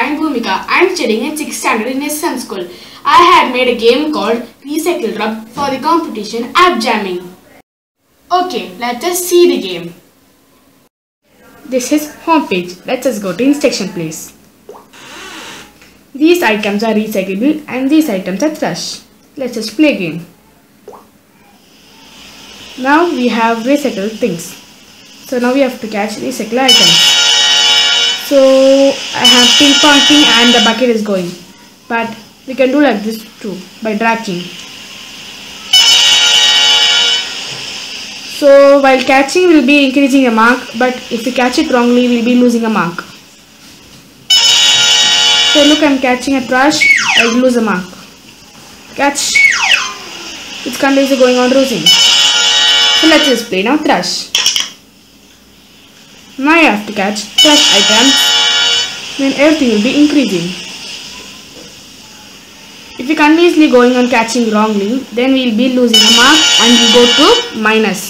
I am Bhumika. I am studying in 6th standard in SM school. I had made a game called Recycle Rub for the competition App Jamming. Okay, let us see the game. This is homepage. Let us go to instruction place. These items are recyclable and these items are trash. Let us just play game. Now we have recycled things. So now we have to catch recycled items. So I have ping pong and the bucket is going. But we can do like this too by dragging. So while catching we'll be increasing a mark but if we catch it wrongly we'll be losing a mark. So look I'm catching a trash, I'll lose a mark. Catch. It's continuously going on losing. So let's just play now trash. Now you have to catch trash items. Then everything will be increasing. If you continuously going on catching wrongly, then we'll be losing a mark and we go to minus.